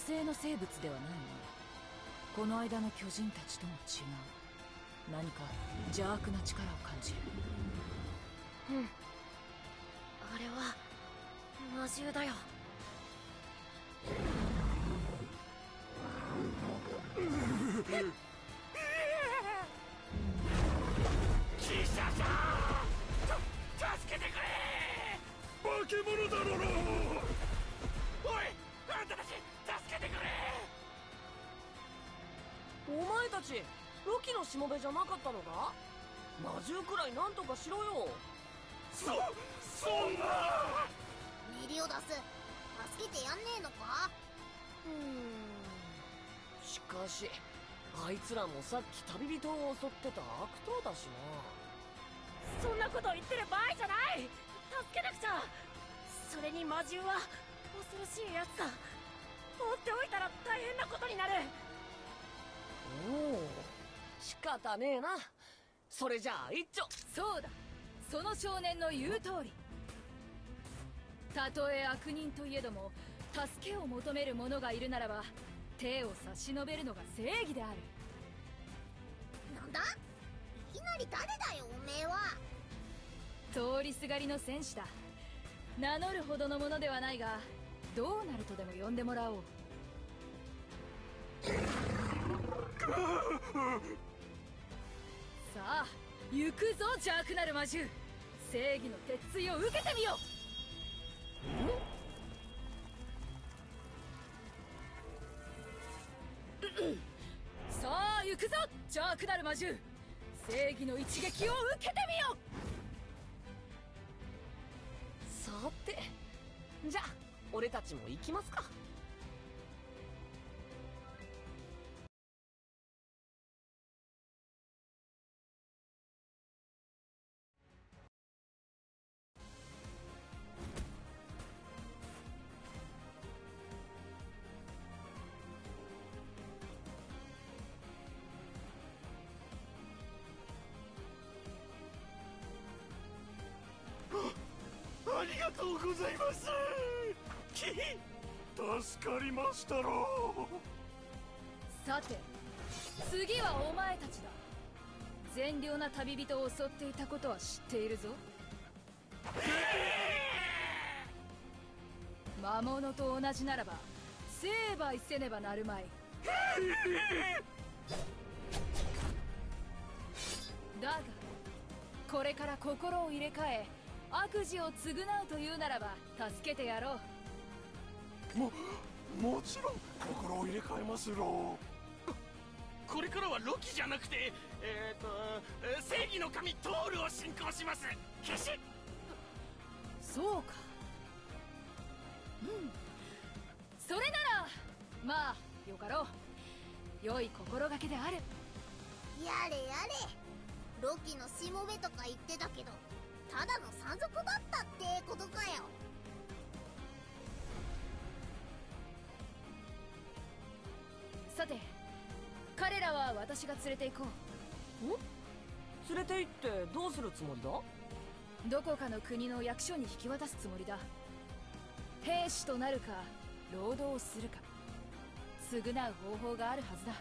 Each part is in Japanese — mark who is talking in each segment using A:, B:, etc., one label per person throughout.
A: 生の生物ではないがこの間の巨人たちとも違う。何か邪悪な力を感じる。
B: うん。あれは魔獣だよ。
C: 汽車さん助けてくれ。化け物だろたち
B: ロキのしもべじゃなかったのか？魔獣くらいなんとかしろよ。
C: そそんな！
D: メリオダス助けてやんねえのか？
B: うん。しかしあいつらもさっき旅人を襲ってた悪党だしな。そんなこと言ってる場合じゃない！助けなくちゃ！それに魔獣は恐ろしいやつだ。放っておいたら大変なことになる仕方ねえな。それじゃあ一丁。
A: そうだ。その少年の言う通り。たとえ悪人といえども助けを求める者がいるならば手を差し伸べるのが正義である。
D: なんだ？いきなり誰だよおめえは。
A: 通りすがりの戦士だ。名乗るほどのものではないがどうなるとでも呼んでもらおうさあ行くぞ邪悪なる魔獣。正義の鉄槌を受けてみよう。さあ行くぞ邪悪なる魔獣。正義の一撃を受けてみよう。
B: さてじゃあ俺たちも行きますか。
C: りがとうございます。キ助かりましたろ
A: う。さて次はお前たちだ。善良な旅人を襲っていたことは知っているぞ。魔物と同じならば成敗せねばなるまい。だがこれから心を入れ替え悪事を償うというならば助けてやろ
C: う。ももちろん心を入れ替えますろこれからはロキじゃなくてえっ、ー、と正義の神トールを信仰します。騎士
A: そうか。うん。それならまあよかろう。良い心がけである。
D: やれやれ。ロキのしもべとか言ってたけどただの山賊だったってことかよ。
A: さて彼らは私が連れて行こ
B: う。ん連れて行ってどうするつもりだ？
A: どこかの国の役所に引き渡すつもりだ。兵士となるか労働をするか。償う方法があるはずだ。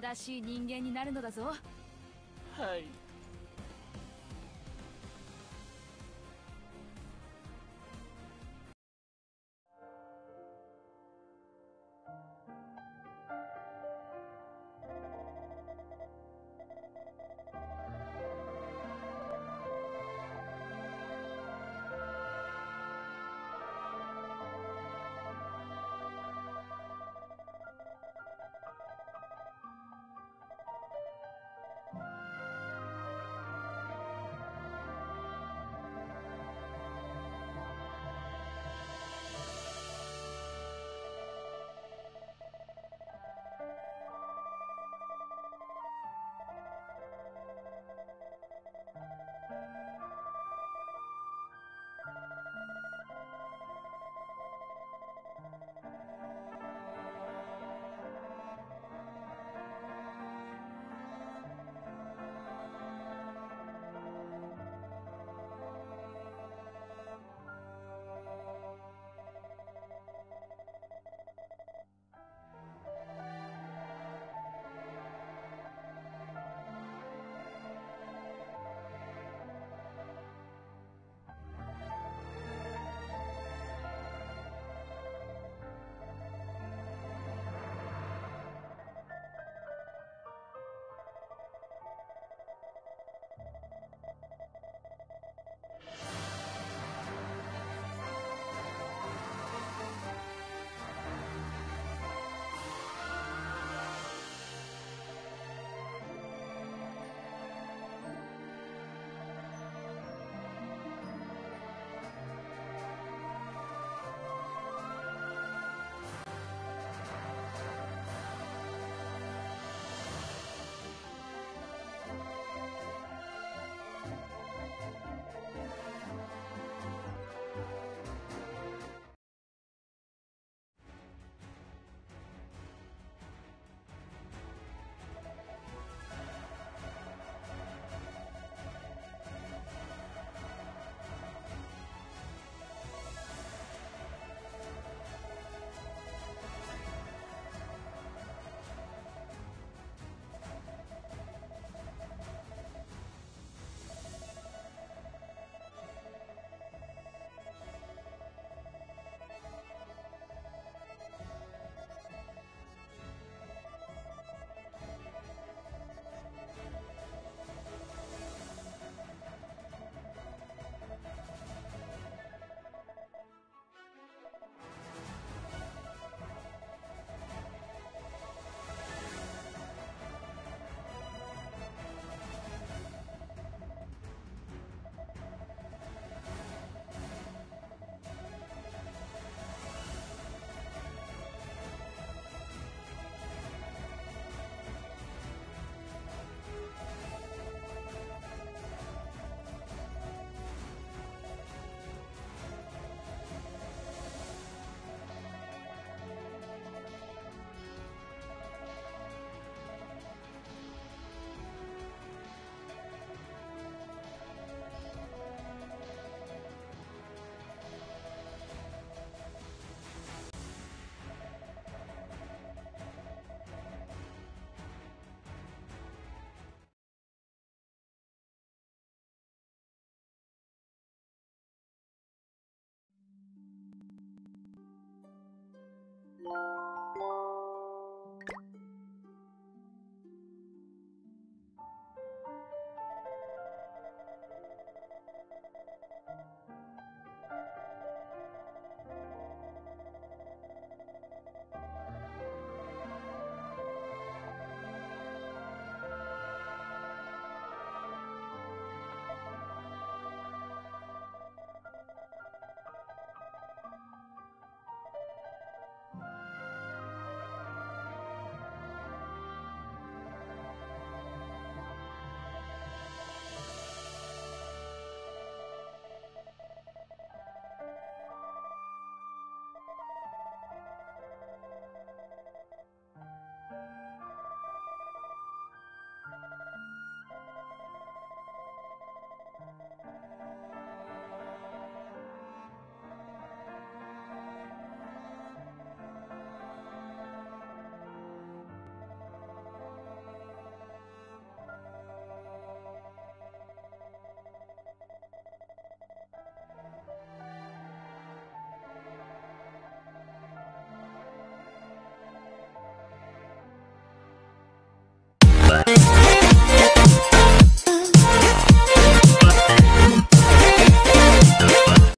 A: 正しい人間になるのだぞ。
B: はい